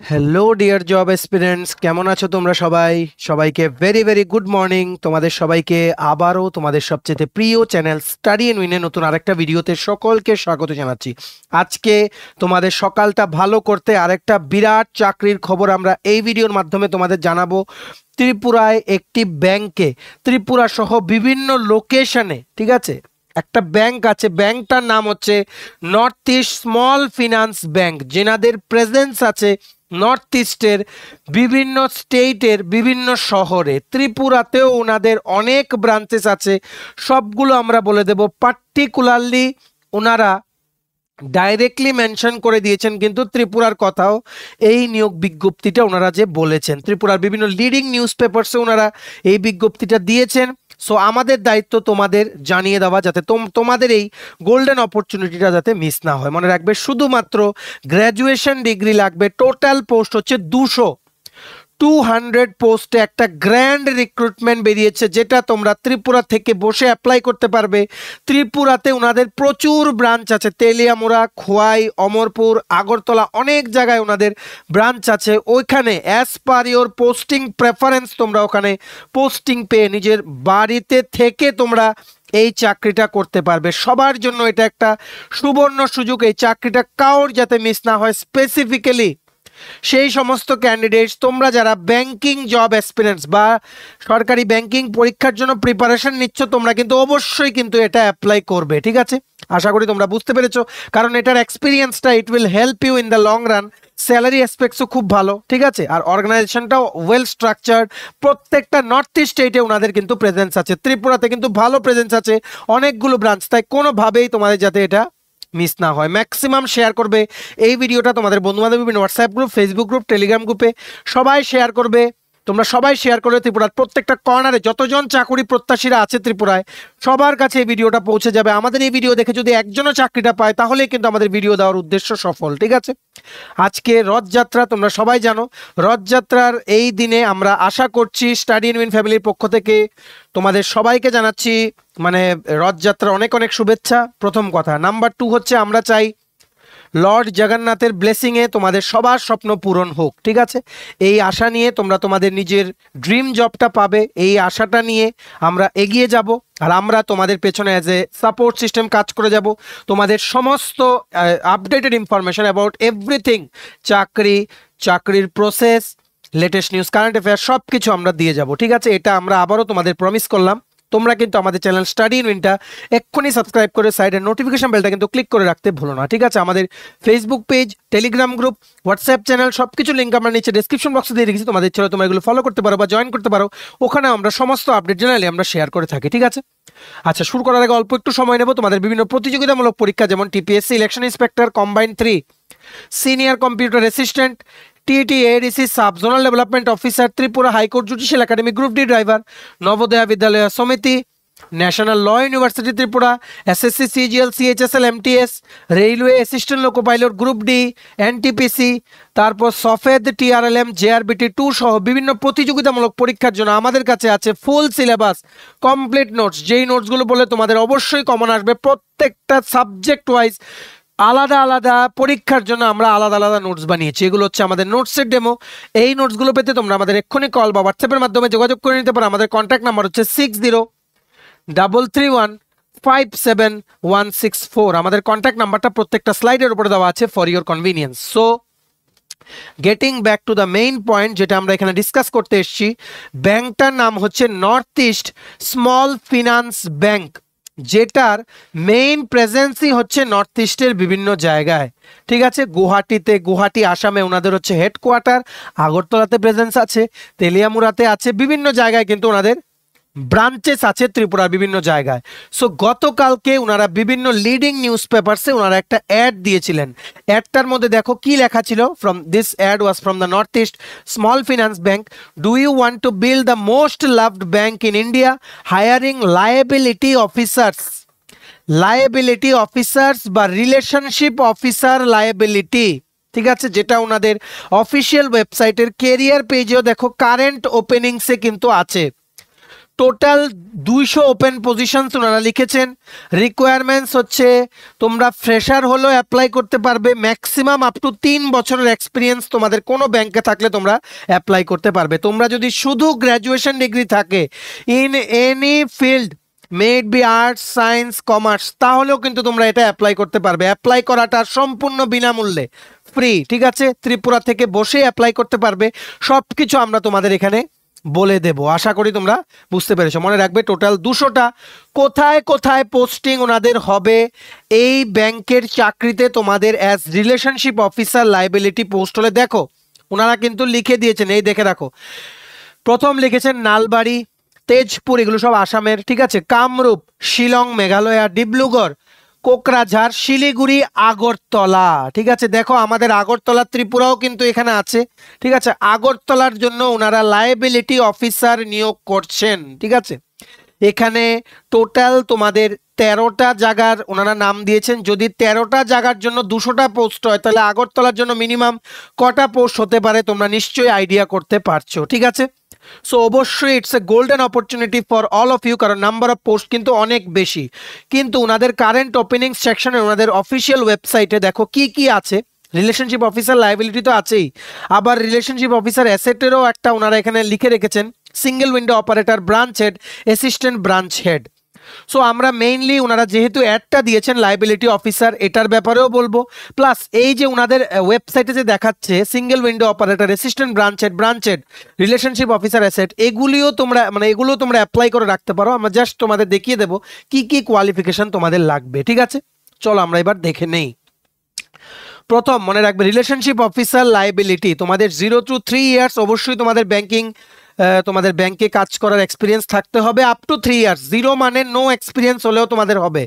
Hello dear job experience কেমন আছো তোমরা সবাই? সবাইকে ভেরি ভেরি গুড মর্নিং তোমাদের সবাইকে আবারও তোমাদের সবচেয়ে প্রিয় চ্যানেল স্টাডি এন্ড উইনে নতুন আরেকটা ভিডিওতে সকলকে স্বাগত জানাচ্ছি। আজকে তোমাদের সকালটা ভালো করতে আরেকটা বিরাট চাকরির খবর আমরা এই ভিডিওর মাধ্যমে তোমাদের জানাব। ত্রিপুরায় একটি ব্যাংকে, ত্রিপুরা সহ বিভিন্ন লোকেশনে ঠিক আছে? একটা ব্যাংক আছে, ব্যাংকটার নাম হচ্ছে north east small finance bank যেনাদের presence আছে নর্থ ইস্টের বিভিন্ন স্টেটের বিভিন্ন শহরে, ত্রিপুরাতেও ওনাদের অনেক ব্রাঞ্চেস আছে। সবগুলো আমরা বলে দেব পার্টিকুলারলি ওনারা ডাইরেক্টলি মেনশন করে দিয়েছেন কিন্তু ত্রিপুরার কথাও এই নিয়োগ বিজ্ঞপ্তিটা ওনারা যে বলেছেন। ত্রিপুরার বিভিন্ন লিডিং নিউজ পেপারসে ওনারা এই বিজ্ঞপ্তিটা দিয়েছেন। সো আমাদের দায়িত্ব তোমাদের জানিয়ে দেওয়া যাতে তোমাদের এই গোল্ডেন অপরচুনিটিটা যাতে মিস না হয়। মনে রাখবে, শুধুমাত্র গ্র্যাজুয়েশন ডিগ্রি লাগবে টোটাল পোস্ট হচ্ছে দুশো। টু হান্ড্রেড পোস্টে একটা গ্র্যান্ড রিক্রুটমেন্ট বেরিয়েছে, যেটা তোমরা ত্রিপুরা থেকে বসে অ্যাপ্লাই করতে পারবে। ত্রিপুরাতে ওনাদের প্রচুর ব্রাঞ্চ আছে। তেলিয়ামুড়া, খোয়াই, অমরপুর, আগরতলা, অনেক জায়গায় ওনাদের ব্রাঞ্চ আছে। ওইখানে as per your posting preference তোমরা ওখানে পোস্টিং পেয়ে নিজের বাড়িতে থেকে তোমরা এই চাকরিটা করতে পারবে। সবার জন্য এটা একটা সুবর্ণ সুযোগ। এই চাকরিটা কাউর যাতে মিস না হয় স্পেসিফিক্যালি সেই সমস্ত ক্যান্ডিডেটস তোমরা যারা ব্যাংকিং জব এক্সপিরিয়েন্স বা সরকারি ব্যাংকিং পরীক্ষার জন্য প্রিপারেশন নিচ্ছ, তোমরা কিন্তু অবশ্যই কিন্তু এটা অ্যাপ্লাই করবে, ঠিক আছে? আশা করি তোমরা বুঝতে পেরেছ, কারণ এটার এক্সপিরিয়েন্সটা it will help you in the long run salary অ্যাসপেক্টসও খুব ভালো, ঠিক আছে? আর অর্গানাইজেশনটাও ওয়েল স্ট্রাকচার্ড প্রত্যেকটা নর্থ ইস্ট স্টেটে ওনাদের কিন্তু প্রেজেন্স আছে, ত্রিপুরাতে কিন্তু ভালো প্রেজেন্স আছে, অনেকগুলো ব্রাঞ্চ তাই কোনোভাবেই তোমাদের যাতে এটা মিস না হয়। ম্যাক্সিমাম শেয়ার করবে। এই ভিডিওটা তোমাদের বন্ধুবান্ধব বিভিন্ন WhatsApp group Facebook group Telegram গ্রুপে সবাই শেয়ার করবে। তোমরা সবাই শেয়ার করবে ত্রিপুরার প্রত্যেকটা কর্নারে যতজন চাকরি প্রত্যাশীরা আছে ত্রিপুরায়, সবার কাছে এই ভিডিওটা পৌঁছে যাবে। আমাদের এই ভিডিও দেখে যদি একজনও চাকরিটা পায়, তাহলেই কিন্তু আমাদের ভিডিও দেওয়ার উদ্দেশ্য সফল, ঠিক আছে? আজকে রথযাত্রা, তোমরা সবাই জানো, রথযাত্রার এই দিনে আমরা আশা করছি স্টাডি ইন উইন ফ্যামিলির পক্ষ থেকে তোমাদের সবাইকে জানাচ্ছি মানে রথযাত্রা অনেক অনেক শুভেচ্ছা। প্রথম কথা নাম্বার টু হচ্ছে আমরা চাই লর্ড জগন্নাথের ব্লেসিংয়ে তোমাদের সবার স্বপ্ন পূরণ হোক, ঠিক আছে? এই আশা নিয়ে তোমরা তোমাদের নিজের ড্রিম জবটা পাবে, এই আশাটা নিয়ে আমরা এগিয়ে যাব আর আমরা তোমাদের পেছনে অ্যাজ এ সাপোর্ট সিস্টেম কাজ করে যাব। তোমাদের সমস্ত আপডেটেড ইনফরমেশন অ্যাবাউট এভরিথিং চাকরি, চাকরির process latest news current affair সব কিছু আমরা দিয়ে যাব, ঠিক আছে? এটা আমরা আবারও তোমাদের প্রমিস করলাম। তোমরা কিন্তু আমাদের চ্যানেল স্টাডি ইন উইনটা এক্ষুনি সাবস্ক্রাইব করে সাইডের নোটিফিকেশন বেলটা কিন্তু ক্লিক করে রাখতে ভুলো না, ঠিক আছে? আমাদের Facebook page Telegram group WhatsApp channel সব কিছু লিঙ্ক আমরা নিচে ডিসক্রিপশন বক্সে দিয়ে রেখেছি। তোমাদের ছেলে তোমরা এগুলো ফলো করতে পারো বা জয়েন করতে পারো। ওখানে আমরা সমস্ত আপডেট জানালে আমরা শেয়ার করে থাকি, ঠিক আছে? আচ্ছা শুরু করার আগে অল্প একটু সময় নেব। তোমাদের বিভিন্ন প্রতিযোগিতামূলক পরীক্ষা, যেমন TPSC election inspector combine three senior computer assistant TT ADC sub zonal development officer Tripura high court judicial academy group D driver, Navodaya Vidyalaya Samiti, national law university Tripura, SSC, CGL, CHSL, MTS railway assistant loco pilot group D, NTPC, তারপর সফেদ, TRLM, JRBT two সহ বিভিন্ন প্রতিযোগিতামূলক পরীক্ষার জন্য আমাদের কাছে আছে ফুল সিলেবাস, কমপ্লিট নোটস। যেই নোটসগুলো বলে তোমাদের অবশ্যই কমন আসবে প্রত্যেকটা সাবজেক্ট ওয়াইজ আলাদা আলাদা পরীক্ষার জন্য আমরা আলাদা আলাদা নোটস বানিয়েছি। এগুলো হচ্ছে আমাদের নোটসের ডেমো এই নোটসগুলো পেতে তোমরা আমাদের এক্ষুনি কল বা হোয়াটসঅ্যাপের মাধ্যমে যোগাযোগ করে নিতে পারো। আমাদের কন্ট্যাক্ট নাম্বার হচ্ছে six zero double three one five seven one six four আমাদের কন্ট্যাক্ট নাম্বারটা প্রত্যেকটা স্লাইডের উপরে দেওয়া আছে for your convenience so getting back to the main point যেটা আমরা এখানে ডিসকাস করতে এসেছি ব্যাংকটার নাম হচ্ছে north east small finance bank যেটার মেইন প্রেজেন্সই হচ্ছে নর্থ ইস্টের বিভিন্ন জায়গায়। ঠিক আছে? গুয়াহাটিতে, গুয়াহাটি, আসামে ওনাদের হচ্ছে হেডকোয়ার্টার আগরতলাতে প্রেজেন্স আছে তেলিয়ামুরাতে আছে, বিভিন্ন জায়গায় কিন্তু ওনাদের ব্রাঞ্চেস আছে ত্রিপুরার বিভিন্ন জায়গায়। সো গতকালকে ওনারা বিভিন্ন লিডিং নিউজ পেপারসে ওনারা একটা অ্যাড দিয়েছিলেন। অ্যাডটার মধ্যে দেখো কি লেখা ছিল? From this ad was from the north east small finance bank do you want to build the most loved bank in India hiring liability officers liability officers বা রিলেশনশিপ অফিসার লায়াবিলিটি ঠিক আছে? যেটা ওনাদের অফিসিয়াল ওয়েবসাইটের career পেজেও দেখো current ওপেনিংসে কিন্তু আছে। Total দুইশো ওপেন পজিশনস ওনারা লিখেছেন। রিকোয়ারমেন্টস হচ্ছে তোমরা ফ্রেশার হলেও অ্যাপ্লাই করতে পারবে ম্যাক্সিমাম আপ টু তিন বছরের এক্সপিরিয়েন্স তোমাদের কোনো ব্যাংকে থাকলে তোমরা অ্যাপ্লাই করতে পারবে। তোমরা যদি শুধু গ্র্যাজুয়েশন ডিগ্রি থাকে in any field maybe arts science commerce তাহলেও কিন্তু তোমরা এটা অ্যাপ্লাই করতে পারবে। অ্যাপ্লাই করাটা সম্পূর্ণ বিনামূল্যে ফ্রি ঠিক আছে? ত্রিপুরা থেকে বসে অ্যাপ্লাই করতে পারবে। সব কিছু আমরা তোমাদের এখানে বলে দেব। আশা করি তোমরা বুঝতে পেরেছ। মনে রাখবে টোটাল দুশোটা। কোথায় কোথায় পোস্টিং ওনাদের হবে, এই ব্যাংকের চাকরিতে তোমাদের as relationship officer liability post হলে দেখো ওনারা কিন্তু লিখে দিয়েছেন, এই দেখে রাখো। প্রথম লিখেছেন নালবাড়ি, তেজপুর, এগুলো সব আসামের, ঠিক আছে? কামরূপ, শিলং, মেঘালয়া ডিব্রুগড়। কোকরাঝাড়, শিলিগুড়ি, আগরতলা। ঠিক আছে, দেখো আমাদের আগরতলা ত্রিপুরাও কিন্তু এখানে আছে। ঠিক আছে, আগরতলার জন্য ওনারা লাইবিলিটি অফিসার নিয়োগ করছেন। ঠিক আছে এখানে টোটাল তোমাদের তেরোটা জায়গার ওনারা নাম দিয়েছেন। যদি তেরোটা জায়গার জন্য দুশোটা পোস্ট হয়, তাহলে আগরতলার জন্য মিনিমাম কটা পোস্ট হতে পারে তোমরা নিশ্চয়ই আইডিয়া করতে পারছ, ঠিক আছে? সো অবশ্যই it's a golden opportunity for all of you কারণ নাম্বার অফ পোস্ট কিন্তু অনেক বেশি। কিন্তু ওনাদের কারেন্ট ওপেনিং সেকশনে ওনাদের অফিসিয়াল ওয়েবসাইটে দেখো কি কি আছে। রিলেশনশিপ অফিসার লাইবিলিটি তো আছেই। আবার রিলেশনশিপ অফিসার অ্যাসেটেরও একটা ওনারা এখানে লিখে রেখেছেন। Single window operator branch head assistant branch head so আমরা মেইনলি ওনারা যেহেতু অ্যাডটা দিয়েছেন লাইবিলিটি অফিসার এটার ব্যাপারেও বলব। প্লাস এই যে ওনাদের ওয়েবসাইটে যে দেখাচ্ছে single window operator assistant branch head branch head relationship officer asset এগুলিও তোমরা মানে এগুলো তোমরা অ্যাপ্লাই করে রাখতে পারো। আমরা জাস্ট তোমাদের দেখিয়ে দেবো কি কি কোয়ালিফিকেশন তোমাদের লাগবে, ঠিক আছে? চলো আমরা এবার দেখে নেই। প্রথম মনে রাখবে রিলেশনশিপ অফিসার লাইবিলিটি তোমাদের জিরো টু থ্রি ইয়ার্স অবশ্যই তোমাদের ব্যাংকিং তোমাদের ব্যাংকে কাজ করার এক্সপিরিয়েন্স থাকতে হবে up to three years zero মানে নো এক্সপিরিয়েন্স হলেও তোমাদের হবে।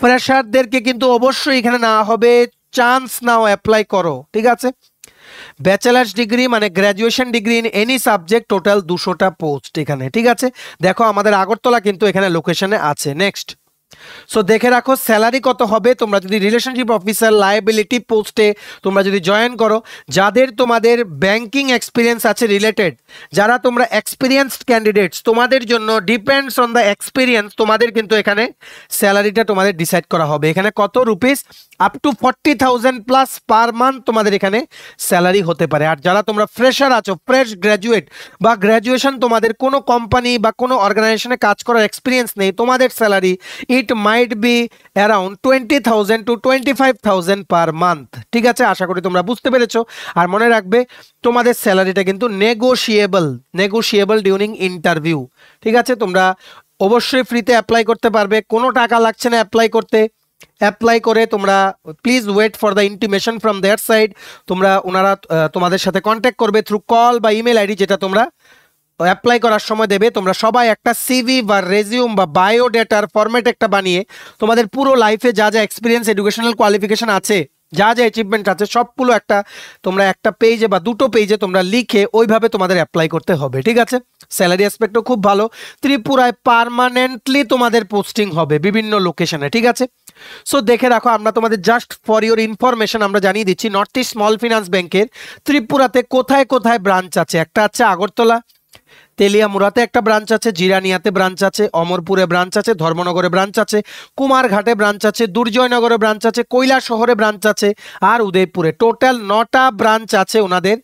ফ্রেশারদেরকে কিন্তু অবশ্যই এখানে না হবে। চান্স নাও অ্যাপ্লাই করো, ঠিক আছে? ব্যাচেলার্স ডিগ্রি মানে graduation degree in any subject total দুশোটা post এখানে, ঠিক আছে? দেখো আমাদের আগরতলা কিন্তু এখানে লোকেশনে আছে। নেক্সট সো দেখে রাখো স্যালারি কত হবে? তোমরা যদি রিলেশনশিপ অফিসার লাইবিলিটি পোস্টে তোমরা যদি জয়েন করো, যাদের তোমাদের ব্যাংকিং এক্সপিরিয়েন্স আছে রিলেটেড যারা তোমরা এক্সপিরিয়েন্সড ক্যান্ডিডেটস তোমাদের জন্য ডিপেন্ডস অন দ্য এক্সপিরিয়েন্স তোমাদের কিন্তু এখানে স্যালারিটা তোমাদের ডিসাইড করা হবে। এখানে কত rupees up to forty thousand plus per month তোমাদের এখানে স্যালারি হতে পারে। আর যারা তোমরা ফ্রেশার আছো ফ্রেশ গ্র্যাজুয়েট বা গ্র্যাজুয়েশন তোমাদের কোনো কোম্পানি বা কোনো অর্গানাইজেশনে কাজ করার এক্সপিরিয়েন্স নেই, তোমাদের salary it might be around twenty thousand to twenty five thousand per month ঠিক আছে? আশা করি তোমরা বুঝতে পেরেছ। আর মনে রাখবে, তোমাদের স্যালারিটা কিন্তু নেগোশিয়েবল নেগোশিয়েবল ডিউরিং ইন্টারভিউ ঠিক আছে? তোমরা অবশ্যই ফ্রিতে অ্যাপ্লাই করতে পারবে। কোনো টাকা লাগছে না অ্যাপ্লাই করতে। অ্যাপ্লাই করে তোমরা please wait for the intimation from their side তোমরা ওনারা তোমাদের সাথে কন্ট্যাক্ট করবে থ্রু কল বা ইমেল আইডি যেটা তোমরা অ্যাপ্লাই করার সময় দেবে। তোমরা সবাই একটা সিভি বা রেজিউম বা বায়োডেটার ফরম্যাট একটা বানিয়ে তোমাদের পুরো লাইফে যা যা এক্সপিরিয়েন্স এডুকেশনাল কোয়ালিফিকেশন আছে, যা যা অ্যাচিভমেন্ট আছে, সবগুলো একটা তোমরা একটা পেজে বা দুটো পেজে তোমরা লিখে ওইভাবে তোমাদের অ্যাপ্লাই করতে হবে, ঠিক আছে? স্যালারি অ্যাসপেক্টও খুব ভালো। ত্রিপুরায় পারমানেন্টলি তোমাদের পোস্টিং হবে বিভিন্ন লোকেশনে ঠিক আছে? সো দেখে রাখো, আমরা তোমাদের জাস্ট ফর ইউর ইনফরমেশন আমরা জানিয়ে দিচ্ছি নর্থ ইস্ট স্মল ফিনান্স ব্যাংকের ত্রিপুরাতে কোথায় কোথায় ব্রাঞ্চ আছে? একটা আছে আগরতলা, তেলিয়ামুড়াতে একটা ব্রাঞ্চ আছে, জিরানিয়াতে ব্রাঞ্চ আছে, অমরপুরে ব্রাঞ্চ আছে, ধর্মনগরে ব্রাঞ্চ আছে, কুমারঘাটে ব্রাঞ্চ আছে, দুর্জয়নগরে ব্রাঞ্চ আছে কৈলা শহরে ব্রাঞ্চ আছে, আর উদয়পুরে টোটাল নটা ব্রাঞ্চ আছে ওনাদের।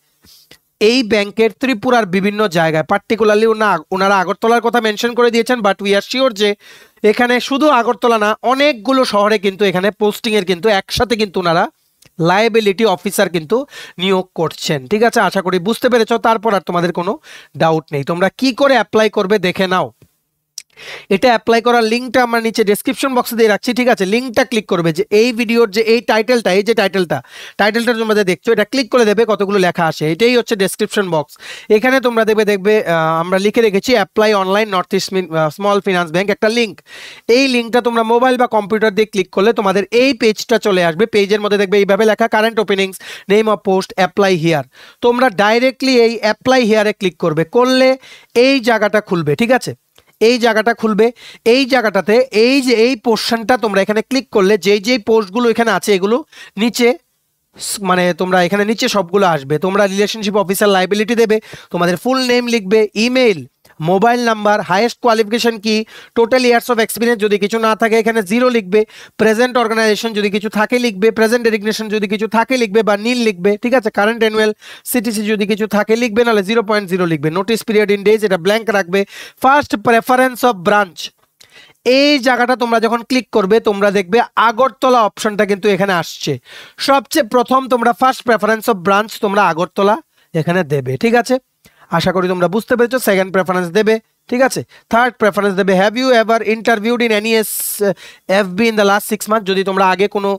এই ব্যাংকের ত্রিপুরার বিভিন্ন জায়গায় পার্টিকুলারলি ওনা, ওনারা আগরতলার কথা মেনশন করে দিয়েছেন বাট উই আর শিওর যে এখানে শুধু আগরতলা না, অনেকগুলো শহরে কিন্তু এখানে পোস্টিংয়ের কিন্তু একসাথে কিন্তু ওনারা লাইবিলিটি অফিসার কিন্তু নিয়োগ করছেন। ঠিক আছে? আশা করি বুঝতে পেরেছ, তারপর আর তোমাদের কোনো ডাউট নেই। তোমরা কি করে অ্যাপ্লাই করবে, দেখে নাও। এটা অ্যাপ্লাই করার লিঙ্কটা আমরা নিচে ডেসক্রিপশন বক্সে দিয়ে রাখছি, ঠিক আছে? লিঙ্কটা ক্লিক করবে যে এই ভিডিওর যে এই টাইটেলটা এই যে টাইটেলটা টাইটেলটা তোমরা দেখছ, এটা ক্লিক করে দেবে, কতগুলো লেখা আসে এটাই হচ্ছে ডেসক্রিপশন বক্স এখানে তোমরা দেখবে দেখবে আমরা লিখে রেখেছি apply online north east small finance bank একটা লিঙ্ক এই লিঙ্কটা তোমরা মোবাইল বা কম্পিউটার দিয়ে ক্লিক করলে তোমাদের এই পেজটা চলে আসবে। পেজের মধ্যে দেখবে এইভাবে লেখা current openings name of post apply here তোমরা ডাইরেক্টলি এই অ্যাপ্লাই হিয়ারে ক্লিক করবে, করলে এই জায়গাটা খুলবে, ঠিক আছে? এই জায়গাটা খুলবে, এই জায়গাটাতে এই যে এই পোর্শনটা তোমরা এখানে ক্লিক করলে, যেই যেই পোস্টগুলো এখানে আছে এগুলো নিচে মানে তোমরা এখানে নিচে সবগুলো আসবে। তোমরা রিলেশনশিপ অফিসার লাইবিলিটি দেবে, তোমাদের ফুল নেম লিখবে email mobile number highest qualification কি টোটাল ইয়ার্স অফ এক্সপিরিয়েন্স যদি কিছু না থাকে, এখানে জিরো লিখবে প্রেজেন্ট অর্গানাইজেশন যদি কিছু থাকে লিখবে প্রেজেন্ট ডেডিগনেশন যদি কিছু থাকে লিখবে বা নীল লিখবে, ঠিক আছে? কারেন্ট অ্যানুয়াল সিটিসি যদি কিছু থাকে লিখবে, নাহলে জিরো পয়েন্ট জিরো লিখবে। নোটিস পিরিয়ড ইন ডেজ এটা ব্ল্যাঙ্ক রাখবে। ফার্স্ট প্রেফারেন্স অফ ব্রাঞ্চ এই জায়গাটা তোমরা যখন ক্লিক করবে, তোমরা দেখবে আগরতলা অপশনটা কিন্তু এখানে আসছে। সবচেয়ে প্রথম তোমরা ফার্স্ট প্রেফারেন্স অফ ব্রাঞ্চ তোমরা আগরতলা এখানে দেবে, ঠিক আছে? আশা করি তোমরা বুঝতে পেরেছ সেকেন্ড প্রেফারেন্স দেবে, ঠিক আছে? থার্ড প্রেফারেন্স দেবে have you ever interviewed in any S F B in the last six month যদি তোমরা আগে কোনো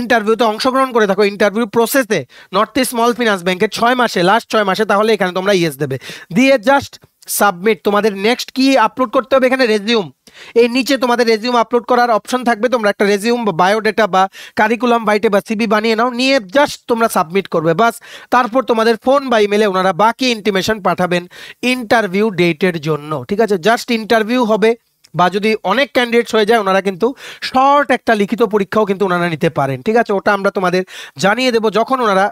ইন্টারভিউতে অংশগ্রহণ করে থাকো ইন্টারভিউ প্রসেসে নর্থ ইস্ট স্মল ফিনান্স ব্যাংকের ছয় মাসে লাস্ট ছয় মাসে, তাহলে এখানে তোমরা ইয়েস দেবে। দিয়ে জাস্ট সাবমিট। তোমাদের নেক্সট কি আপলোড করতে হবে এখানে? রেজিউম এই নিচে তোমাদের রেজিউম আপলোড করার অপশন থাকবে। তোমরা একটা রেজিউম বা বায়োডেটা বা কারিকুলাম বাইটে বা সিবি বানিয়ে নাও। নিয়ে জাস্ট তোমরা সাবমিট করবে। বাস, তারপর তোমাদের ফোন বা ইমেলে ওনারা বাকি ইন্টিমেশন পাঠাবেন ইন্টারভিউ ডেটের জন্য। ঠিক আছে? জাস্ট ইন্টারভিউ হবে। বা যদি অনেক ক্যান্ডিডেটস হয়ে যায়, ওনারা কিন্তু শর্ট একটা লিখিত পরীক্ষাও কিন্তু ওনারা নিতে পারেন। ঠিক আছে? ওটা আমরা তোমাদের জানিয়ে দেবো যখন ওনারা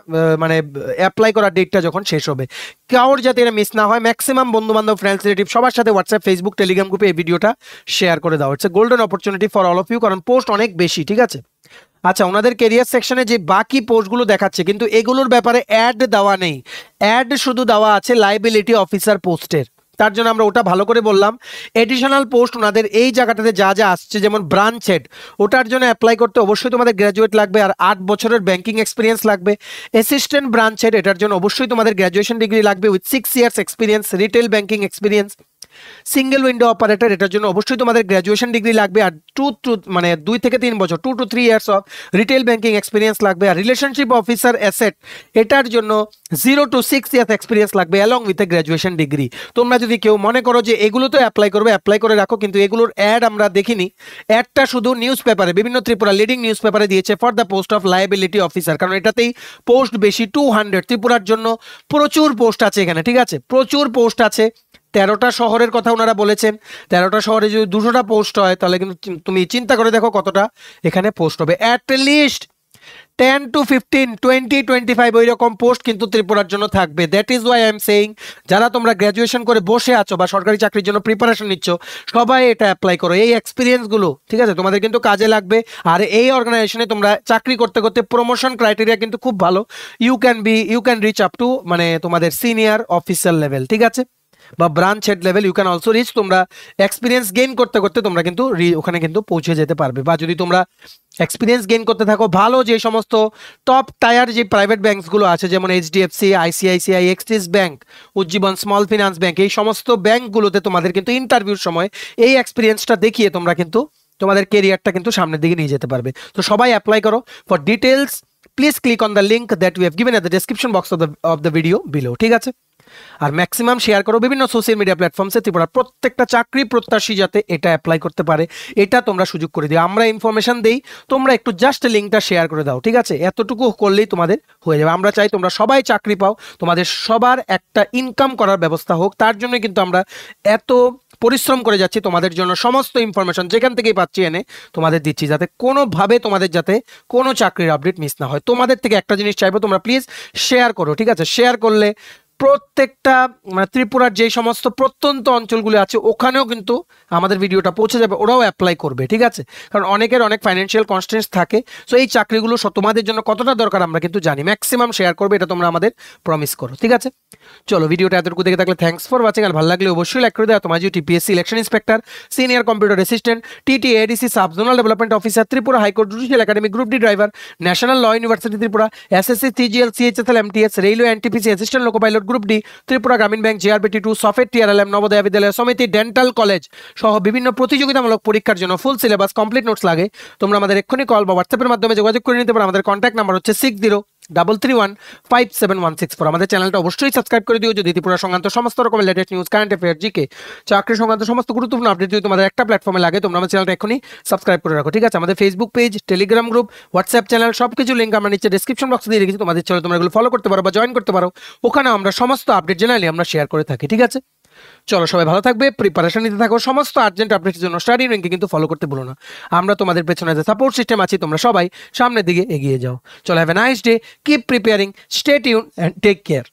মানে অ্যাপ্লাই করার ডেটটা যখন শেষ হবে। কারোর যাতে এটা মিস না হয় ম্যাক্সিমাম বন্ধু বান্ধব ফ্রেন্ডস রিলেটিভ সবার সাথে হোয়াটসঅ্যাপ ফেসবুক টেলিগ্রাম গ্রুপে এই ভিডিওটা শেয়ার করে দাও হচ্ছে। Golden opportunity for all of you কারণ পোস্ট অনেক বেশি, ঠিক আছে? আচ্ছা ওনাদের কেরিয়ার সেকশনে যে বাকি পোস্টগুলো দেখাচ্ছে, কিন্তু এগুলোর ব্যাপারে অ্যাড দেওয়া নেই। অ্যাড শুধু দেওয়া আছে লাইবিলিটি অফিসার পোস্টের তার জন্য আমরা ওটা ভালো করে বললাম। এডিশনাল পোস্ট ওনাদের এই জায়গাটাতে যা যা আসছে, যেমন ব্রাঞ্চ হেড ওটার জন্য অ্যাপ্লাই করতে অবশ্যই তোমাদের গ্র্যাজুয়েট লাগবে আর আট বছরের ব্যাঙ্কিং এক্সপিরিয়েন্স লাগবে। অ্যাসিস্ট্যান্ট ব্রাঞ্চ হেড এটার জন্য অবশ্যই তোমাদের গ্র্যাজুয়েশন ডিগ্রি লাগবে with six years experience retail banking experience single window operator এটার জন্য অবশ্যই তোমাদের গ্র্যাজুয়েশন ডিগ্রি লাগবে আর টু টু মানে দুই থেকে তিন বছর two to three years of retail banking experience লাগবে আর রিলেশনশিপ অফিসার অ্যাসেট এটার জন্য zero to six years experience লাগবে along with a graduation degree তোমরা যদি কেউ মনে করো যে এগুলো তো অ্যাপ্লাই করবে অ্যাপ্লাই করে রাখো, কিন্তু এগুলোর অ্যাড আমরা দেখিনি অ্যাডটা শুধু নিউজ পেপারে বিভিন্ন ত্রিপুরা লিডিং নিউজ পেপারে দিয়েছে for the post of liability officer কারণ এটাতেই পোস্ট বেশি টু হান্ড্রেড ত্রিপুরার জন্য প্রচুর পোস্ট আছে এখানে, ঠিক আছে? প্রচুর পোস্ট আছে। তেরোটা শহরের কথা ওনারা বলেছেন। তেরোটা শহরে যদি দুশোটা পোস্ট হয়, তাহলে কিন্তু তুমি চিন্তা করে দেখো কতটা এখানে পোস্ট হবে। At least ten to fifteen twenty twenty five ওই রকম পোস্ট কিন্তু ত্রিপুরার জন্য থাকবে। That is why I am saying যারা তোমরা গ্র্যাজুয়েশন করে বসে আছো বা সরকারি চাকরির জন্য প্রিপারেশন নিচ্ছ, সবাই এটা অ্যাপ্লাই করো। এই এক্সপিরিয়েন্সগুলো ঠিক আছে? তোমাদের কিন্তু কাজে লাগবে। আর এই অর্গানাইজেশনে তোমরা চাকরি করতে করতে প্রমোশন ক্রাইটেরিয়া কিন্তু খুব ভালো। You can be you can reach up to মানে তোমাদের সিনিয়র অফিসার লেভেল ঠিক আছে? বা branch head level you can also reach তোমরা এক্সপিরিয়েন্স গেইন করতে করতে তোমরা কিন্তু ওখানে কিন্তু পৌঁছে যেতে পারবে। বা যদি তোমরা এক্সপিরিয়েন্স গেইন করতে থাকো, ভালো যে সমস্ত টপ টায়ার যে প্রাইভেট ব্যাঙ্কসগুলো আছে, যেমন HDFC ICICI Axis bank Ujjivan small finance bank এই সমস্ত ব্যাঙ্কগুলোতে তোমাদের কিন্তু ইন্টারভিউর সময় এই এক্সপিরিয়েন্সটা দেখিয়ে তোমরা কিন্তু তোমাদের কেরিয়ারটা কিন্তু সামনের দিকে নিয়ে যেতে পারবে। তো সবাই অ্যাপ্লাই করো। For details please click on the link that we have given at the description box of the of the video below ঠিক আছে? আর ম্যাক্সিমাম শেয়ার করো বিভিন্ন সোশ্যাল মিডিয়া প্ল্যাটফর্মসে ত্রিপুরার প্রত্যেকটা চাকরি প্রত্যাশী যাতে এটা অ্যাপ্লাই করতে পারে, এটা তোমরা সুযোগ করে দিও। আমরা ইনফরমেশন দেই, তোমরা একটু জাস্ট লিঙ্কটা শেয়ার করে দাও, ঠিক আছে? এতটুকু করলেই তোমাদের হয়ে যাবে। আমরা চাই তোমরা সবাই চাকরি পাও, তোমাদের সবার একটা ইনকাম করার ব্যবস্থা হোক, তার জন্য কিন্তু আমরা এত পরিশ্রম করে যাচ্ছি তোমাদের জন্য সমস্ত ইনফরমেশন যেখান থেকেই পাচ্ছি এনে তোমাদের দিচ্ছি, যাতে কোনোভাবে তোমাদের যাতে কোনো চাকরির আপডেট মিস না হয়। তোমাদের থেকে একটা জিনিস চাইব, তোমরা প্লিজ শেয়ার করো, ঠিক আছে? শেয়ার করলে প্রত্যেকটা মানে ত্রিপুরার যে সমস্ত প্রত্যন্ত অঞ্চলগুলো আছে, ওখানেও কিন্তু আমাদের ভিডিওটা পৌঁছে যাবে, ওরাও অ্যাপ্লাই করবে, ঠিক আছে? কারণ অনেকের অনেক ফাইন্যান্সিয়াল কনস্টেন্স থাকে সো এই চাকরিগুলো তোমাদের জন্য কতটা দরকার আমরা কিন্তু জানি। ম্যাক্সিমাম শেয়ার করবে, এটা তোমরা আমাদের প্রমিস করো, ঠিক আছে? চলো, ভিডিওটা এতটুকু দেখে থাকলে থ্যাঙ্কস ফর ওয়াচিং আর ভালো লাগলে অবশ্যই লাইক করে দেওয়া তোমার যে TPSC election inspector senior computer assistant TT ADC sub zonal development officer Tripura high court judicial academy group D driver national law university Tripura SSC CGL CHSL MTS railway NTPC assistant loco pilot group D, Tripura Gramin bank GRBT two সফেট TRLM Navodaya Vidyalaya Samiti, dental college সহ বিভিন্ন প্রতিযোগিতামূলক পরীক্ষার জন্য full syllabus complete notes লাগে। তোমরা আমাদের এক্ষুনি কল বা হোয়াটসঅ্যাপের মাধ্যমে যোগাযোগ করে নিতে পারো। আমাদের কন্ট্যাক্ট নাম্বার হচ্ছে six zero double three one five seven one six four আমাদের চ্যানেলটা অবশ্যই সাবস্ক্রাইব করে দিও। যদি ত্রিপুরা সংক্রান্ত সমস্ত রকমের latest news current affair GK চাকরি সংক্রান্ত সমস্ত গুরুত্বপূর্ণ আপডেট যদি তোমাদের একটা প্ল্যাটফর্মে লাগে, তোমরা আমার চ্যানেলটা এখনই সাবস্ক্রাইব করে রাখো, ঠিক আছে? আমাদের Facebook page Telegram group WhatsApp channel সব কিছু লিঙ্ক আমরা নিচে ডিসক্রিপশন বক্সে দিয়ে রেখেছি। তোমাদের চ্যানেল তোমরা এগুলো ফলো করতে পারো বা জয়েন করতে পারো। ওখানে আমরা সমস্ত আপডেট জেনারেলি আমরা শেয়ার করে থাকি, ঠিক আছে? চলো, সবাই ভালো থাকবে প্রিপারেশন নিতে থাকো, সমস্ত আর্জেন্ট আপডেটের জন্য স্টাডি র্যাঙ্কে কিন্তু ফলো করতে ভুলো না। আমরা তোমাদের পেছনে যে সাপোর্ট সিস্টেম আছি, তোমরা সবাই সামনের দিকে এগিয়ে যাও। চলো have a nice day keep preparing stay tune and take care